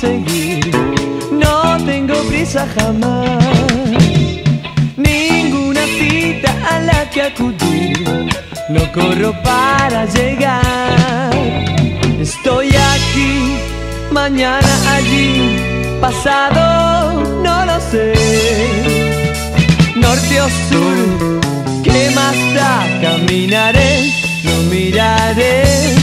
seguir, no tengo prisa jamás. Ninguna cita a la que acudir, no corro para llegar. Estoy aquí, mañana allí, pasado no lo sé. Norte o sur, ¿qué más da? Caminaré, no miraré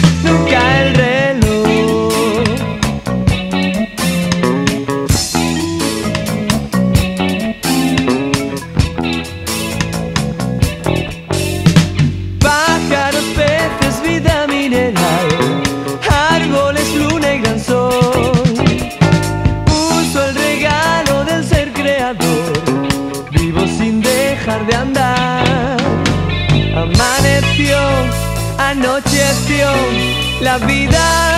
de andar. Amaneció, anocheció, la vida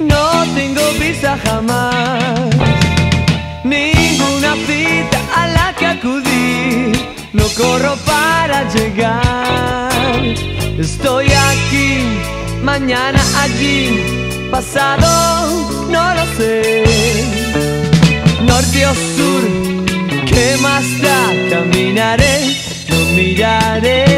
no tengo prisa jamás. Ninguna cita a la que acudir, no corro para llegar. Estoy aquí, mañana allí, pasado no lo sé. Norte o sur, ¿qué más da? Caminaré, no miraré